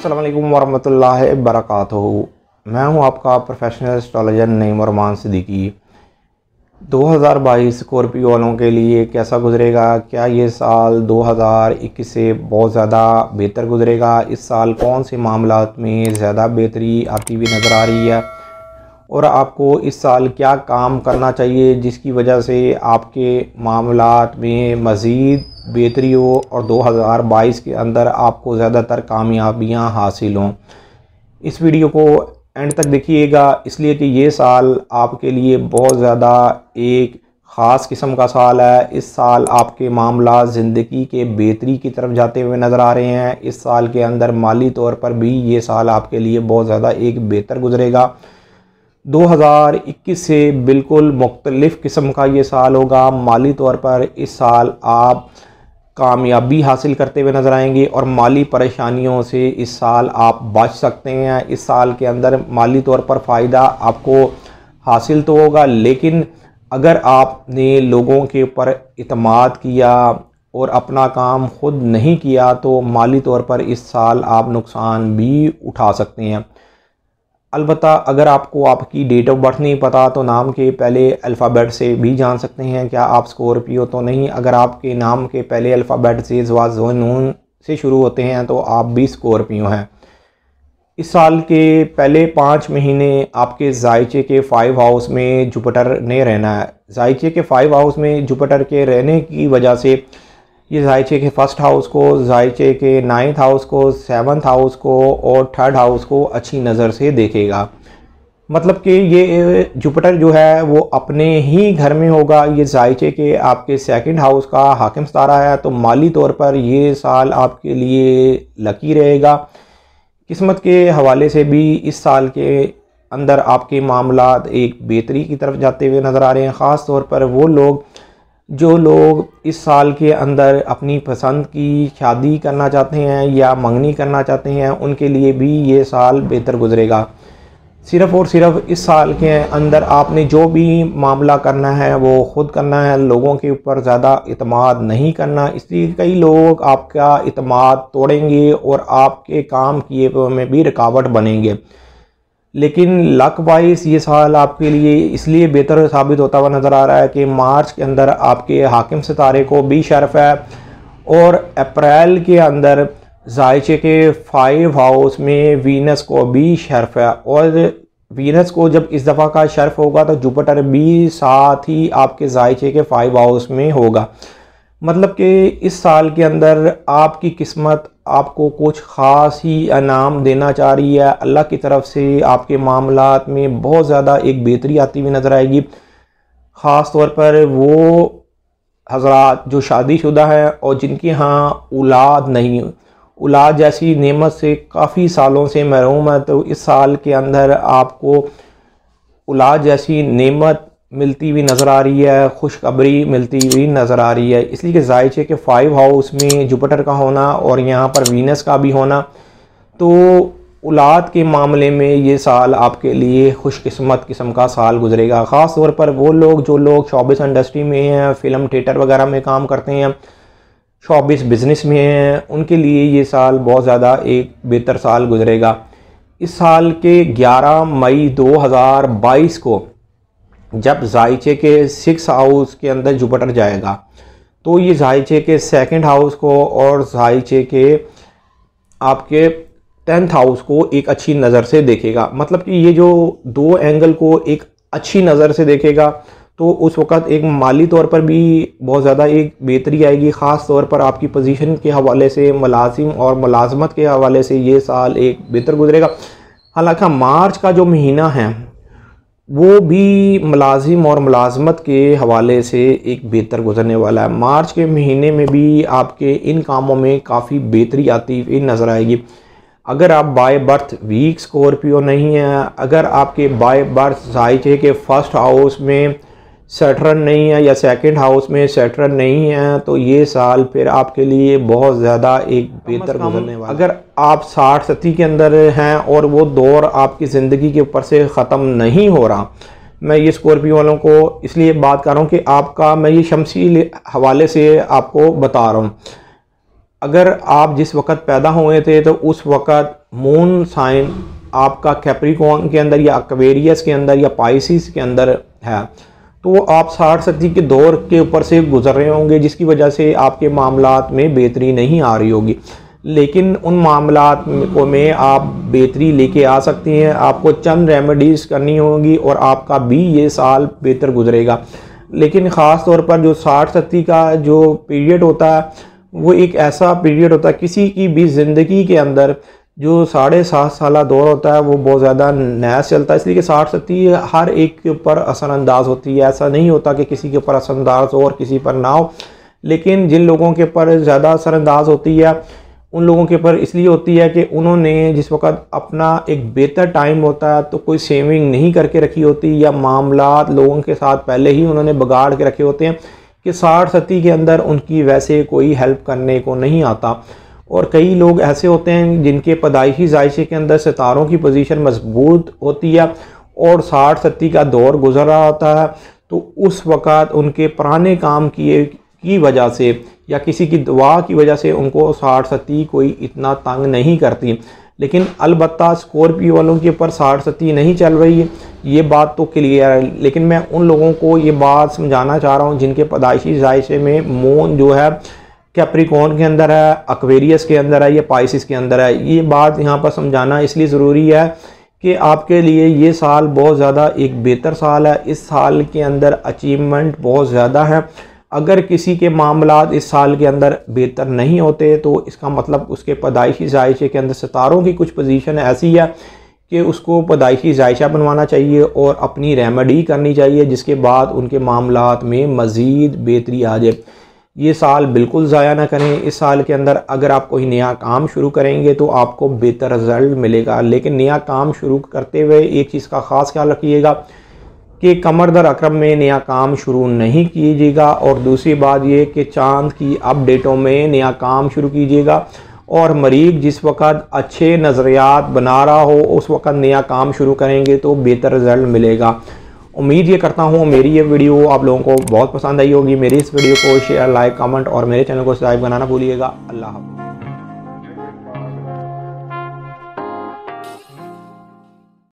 असलकम वरहमल बरकत मैं हूँ आपका professional astrologer Naeem Rahman Siddiqui 2022 Scorpio वालों के लिए कैसा गुजरेगा? क्या ये साल 2021 से बहुत ज़्यादा बेहतर गुजरेगा? इस साल कौन से मामला में ज़्यादा बेहतरी आती हुई नज़र आ रही है? और आपको इस साल क्या काम करना चाहिए, जिसकी वजह से आपके मामला में मज़ीद बेहतरी हो और 2022 के अंदर आपको ज़्यादातर कामयाबियाँ हासिल हों। इस वीडियो को एंड तक देखिएगा। इसलिए कि ये साल आपके लिए बहुत ज़्यादा एक ख़ास किस्म का साल है। इस साल आपके मामला ज़िंदगी के बेहतरी की तरफ़ जाते हुए नज़र आ रहे हैं। इस साल के अंदर माली तौर पर भी ये साल आपके लिए बहुत ज़्यादा एक बेहतर गुजरेगा। 2021 से बिल्कुल मुख्तलिफ़ किस्म का ये साल होगा। माली तौर पर इस साल आप कामयाबी हासिल करते हुए नज़र आएँगे और माली परेशानियों से इस साल आप बच सकते हैं। इस साल के अंदर माली तौर पर फ़ायदा आपको हासिल तो होगा, लेकिन अगर आपने लोगों के ऊपर इतमाद किया और अपना काम ख़ुद नहीं किया तो माली तौर पर इस साल आप नुकसान भी उठा सकते हैं। अलबत् अगर आपको आपकी डेट ऑफ़ बर्थ नहीं पता तो नाम के पहले अल्फ़ाबेट से भी जान सकते हैं। क्या आप स्कॉर्पियो तो नहीं? अगर आपके नाम के पहले अल्फ़ाबेट से नून से शुरू होते हैं तो आप भी स्कॉर्पियो हैं। इस साल के पहले पाँच महीने आपके जायचे के फाइव हाउस में जुपिटर ने रहना है। जायचे के फाइव हाउस में जुपिटर के रहने की वजह से ये जायचे के फ़र्स्ट हाउस को, जायचे के नाइन्थ हाउस को सेवन्थ हाउस को और थर्ड हाउस को अच्छी नज़र से देखेगा। मतलब कि ये जुपिटर जो है, वो अपने ही घर में होगा। ये जायचे के आपके सेकंड हाउस का हाकिम सतारा है तो माली तौर पर ये साल आपके लिए लकी रहेगा। किस्मत के हवाले से भी इस साल के अंदर आपके मामला एक बेहतरी की तरफ़ जाते हुए नज़र आ रहे हैं। ख़ास तौर पर वो लोग जो लोग इस साल के अंदर अपनी पसंद की शादी करना चाहते हैं या मंगनी करना चाहते हैं, उनके लिए भी ये साल बेहतर गुजरेगा। सिर्फ़ और सिर्फ़ इस साल के अंदर आपने जो भी मामला करना है, वो ख़ुद करना है। लोगों के ऊपर ज़्यादा अतमाद नहीं करना। इसलिए कई लोग आपका अतमाद तोड़ेंगे और आपके काम किए में भी रुकावट बनेंगे। लेकिन लक वाइज ये साल आपके लिए इसलिए बेहतर साबित होता हुआ नज़र आ रहा है कि मार्च के अंदर आपके हाकिम सितारे को भी शर्फ है और अप्रैल के अंदर जायचे के फाइव हाउस में वीनस को भी शर्फ है। और वीनस को जब इस दफ़ा का शर्फ होगा तो जुपिटर भी साथ ही आपके जायचे के फाइव हाउस में होगा। मतलब कि इस साल के अंदर आपकी किस्मत आपको कुछ ख़ास ही इनाम देना चाह रही है। अल्लाह की तरफ़ से आपके मामला में बहुत ज़्यादा एक बेहतरी आती हुई नज़र आएगी। ख़ास तौर पर वो हजरात जो शादीशुदा हैं और जिनके यहाँ औलाद नहीं औलाद जैसी नेमत से काफ़ी सालों से महरूम है। तो इस साल के अंदर आपको औलाद जैसी नेमत मिलती हुई नज़र आ रही है, खुशखबरी मिलती हुई नज़र आ रही है। इसलिए कि ज़ाहिर है कि फाइव हाउस में जुपिटर का होना और यहाँ पर वीनस का भी होना तो औलाद के मामले में ये साल आपके लिए खुशकस्मत किस्म का साल गुजरेगा। ख़ास तौर पर वो लोग, जो लोग शॉबिस इंडस्ट्री में हैं, फ़िल्म थिएटर वगैरह में काम करते हैं, शॉबिस बिज़नेस में हैं, उनके लिए ये साल बहुत ज़्यादा एक बेहतर साल गुजरेगा। इस साल के 11 मई 2022 को जब जायचे के सिक्स हाउस के अंदर जुपिटर जाएगा तो ये जायचे के सेकंड हाउस को और जायचे के आपके टेंथ हाउस को एक अच्छी नज़र से देखेगा। मतलब कि ये जो दो एंगल को एक अच्छी नज़र से देखेगा तो उस वक़्त एक माली तौर पर भी बहुत ज़्यादा एक बेहतरी आएगी। ख़ास तौर पर आपकी पोजीशन के हवाले से, मुलाजिम और मुलाजमत के हवाले से ये साल एक बेहतर गुजरेगा। हालाँकि मार्च का जो महीना है वो भी मुलाजिम और मुलाजमत के हवाले से एक बेहतर गुजरने वाला है। मार्च के महीने में भी आपके इन कामों में काफ़ी बेहतरी आती हुई नज़र आएगी। अगर आप बाय बर्थ वीक स्कॉर्पियो नहीं हैं, अगर आपके बाय बर्थ जायचे के फ़र्स्ट हाउस में सेटरन नहीं है या सेकंड हाउस में सेटरन नहीं है तो ये साल फिर आपके लिए बहुत ज़्यादा एक बेहतर गुजरने वाला अगर आप साठ सती के अंदर हैं और वो दौर आपकी ज़िंदगी के ऊपर से ख़त्म नहीं हो रहा मैं ये स्कॉर्पियो वालों को इसलिए बात कर रहा हूँ कि आपका मैं ये शमसी हवाले से आपको बता रहा हूँ। अगर आप जिस वक़्त पैदा हुए थे तो उस वक़्त मून साइन आपका कैप्रिकॉन के अंदर या अक्वेरियस के अंदर या पाइसिस के अंदर है। तो आप साठ सत्ती के दौर के ऊपर से गुजर रहे होंगे, जिसकी वजह से आपके मामला में बेहतरी नहीं आ रही होगी। लेकिन उन मामला को में आप बेहतरी लेके आ सकती हैं। आपको चंद रेमेडीज़ करनी होगी और आपका भी ये साल बेहतर गुजरेगा। लेकिन ख़ास तौर पर जो साठ सत्ती का जो पीरियड होता है, वो एक ऐसा पीरियड होता है, किसी की भी ज़िंदगी के अंदर जो साढ़े सात साल दौर होता है, वो बहुत ज़्यादा नया चलता है। इसलिए कि साठ सत्ती हर एक के ऊपर असरअंदाज होती है। ऐसा नहीं होता कि किसी के ऊपर असरअंदाज हो और किसी पर ना हो, लेकिन जिन लोगों के ऊपर ज़्यादा असरअंदाज होती है, उन लोगों के ऊपर इसलिए होती है कि उन्होंने जिस वक्त अपना एक बेहतर टाइम होता है तो कोई सेविंग नहीं करके रखी होती या मामला लोगों के साथ पहले ही उन्होंने बिगाड़ के रखे होते हैं कि साठ सती के अंदर उनकी वैसे कोई हेल्प करने को नहीं आता। और कई लोग ऐसे होते हैं जिनके पैदाइशी जायशे के अंदर सितारों की पोजीशन मज़बूत होती है और साठ सत्ती का दौर गुजर रहा होता है। तो उस वक़्त उनके पुराने काम किए की वजह से या किसी की दुआ की वजह से उनको साठ सती कोई इतना तंग नहीं करती। लेकिन अलबत् स्कॉर्पियो वालों के ऊपर साठ सती नहीं चल रही है। ये बात तो क्लियर है। लेकिन मैं उन लोगों को ये बात समझाना चाह रहा हूँ जिनके पैदाइशी जायशे में मोन जो है कैप्रिकॉन के अंदर है, अक्वेरियस के अंदर है, या पाइसिस के अंदर है। ये बात यहाँ पर समझाना इसलिए ज़रूरी है कि आपके लिए ये साल बहुत ज़्यादा एक बेहतर साल है। इस साल के अंदर अचीवमेंट बहुत ज़्यादा है। अगर किसी के मामला इस साल के अंदर बेहतर नहीं होते तो इसका मतलब उसके पैदाइशी जायशे के अंदर सितारों की कुछ पोजीशन ऐसी है कि उसको पैदाइशी जायशा बनवाना चाहिए और अपनी रेमेडी करनी चाहिए, जिसके बाद उनके मामला में मज़ीद बेहतरी आ जाए। ये साल बिल्कुल ज़ाया ना करें। इस साल के अंदर अगर आप कोई नया काम शुरू करेंगे तो आपको बेहतर रिज़ल्ट मिलेगा। लेकिन नया काम शुरू करते हुए एक चीज़ का ख़ास ख्याल रखिएगा कि कमर दर अक्रम में नया काम शुरू नहीं कीजिएगा और दूसरी बात ये कि चाँद की अपडेटों में नया काम शुरू कीजिएगा और मरीज़ जिस वक़्त अच्छे नज़रियात बना रहा हो, उस वक़्त नया काम शुरू करेंगे तो बेहतर रिज़ल्ट मिलेगा। उम्मीद ये करता हूँ, मेरी ये वीडियो आप लोगों को बहुत पसंद आई होगी। मेरी इस वीडियो को शेयर लाइक कमेंट और मेरे चैनल को सब्सक्राइब बनाना भूलिएगा। अल्लाह हाफ़